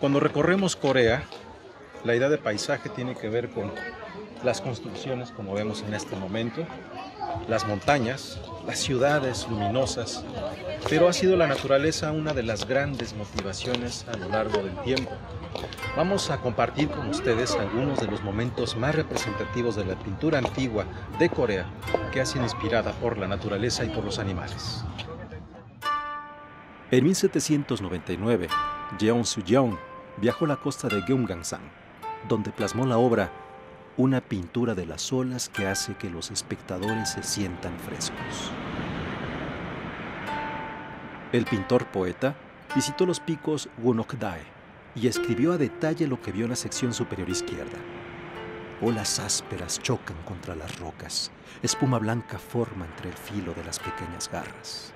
Cuando recorremos Corea, la idea de paisaje tiene que ver con las construcciones, como vemos en este momento, las montañas, las ciudades luminosas, pero ha sido la naturaleza una de las grandes motivaciones a lo largo del tiempo. Vamos a compartir con ustedes algunos de los momentos más representativos de la pintura antigua de Corea, que ha sido inspirada por la naturaleza y por los animales. En 1799, Jeon Soo-jeong viajó a la costa de Gyeonggansan, donde plasmó la obra Una pintura de las olas que hace que los espectadores se sientan frescos. El pintor poeta visitó los picos Gunokdae y escribió a detalle lo que vio en la sección superior izquierda. Olas ásperas chocan contra las rocas, espuma blanca forma entre el filo de las pequeñas garras.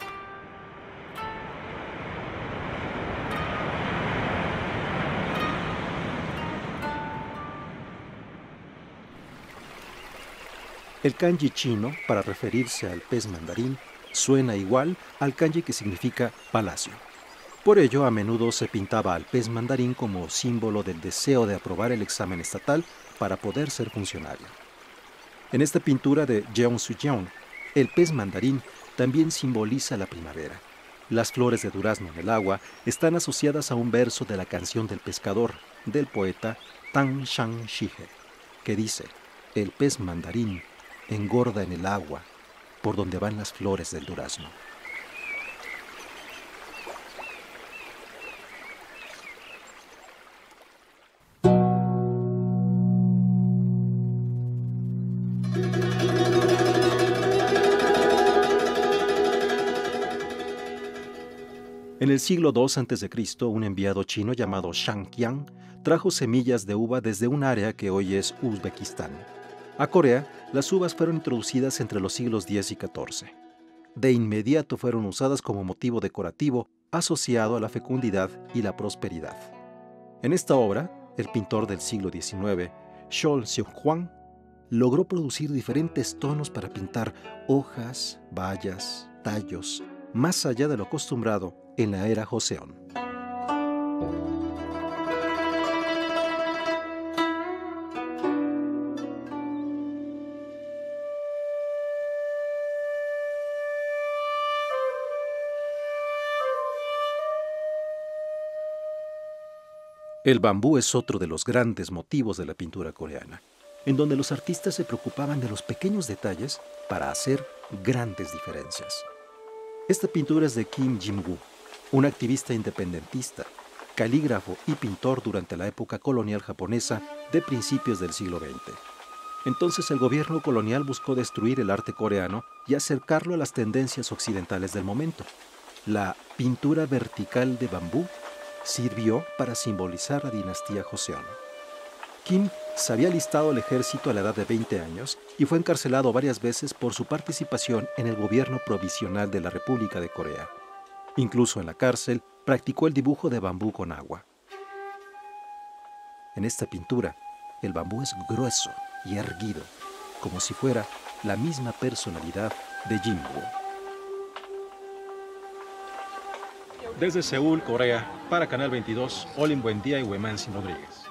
El kanji chino, para referirse al pez mandarín, suena igual al kanji que significa palacio. Por ello, a menudo se pintaba al pez mandarín como símbolo del deseo de aprobar el examen estatal para poder ser funcionario. En esta pintura de Jeong Soo-jeong, el pez mandarín también simboliza la primavera. Las flores de durazno en el agua están asociadas a un verso de la canción del pescador del poeta Tang Shang Shige, que dice: El pez mandarín engorda en el agua por donde van las flores del durazno. En el siglo II a.C., un enviado chino llamado Shang Qiang trajo semillas de uva desde un área que hoy es Uzbekistán. A Corea, las uvas fueron introducidas entre los siglos X y XIV. De inmediato fueron usadas como motivo decorativo asociado a la fecundidad y la prosperidad. En esta obra, el pintor del siglo XIX, Shol Seok-hwan, logró producir diferentes tonos para pintar hojas, bayas, tallos, más allá de lo acostumbrado en la era Joseon. El bambú es otro de los grandes motivos de la pintura coreana, en donde los artistas se preocupaban de los pequeños detalles para hacer grandes diferencias. Esta pintura es de Kim Jim-woo, un activista independentista, calígrafo y pintor durante la época colonial japonesa de principios del siglo XX. Entonces el gobierno colonial buscó destruir el arte coreano y acercarlo a las tendencias occidentales del momento. La pintura vertical de bambú sirvió para simbolizar la dinastía Joseon. Kim se había alistado al ejército a la edad de 20 años y fue encarcelado varias veces por su participación en el gobierno provisional de la República de Corea. Incluso en la cárcel practicó el dibujo de bambú con agua. En esta pintura, el bambú es grueso y erguido, como si fuera la misma personalidad de Jimbo. Desde Seúl, Corea, para Canal 22, Olin Buendía y Sin Rodríguez.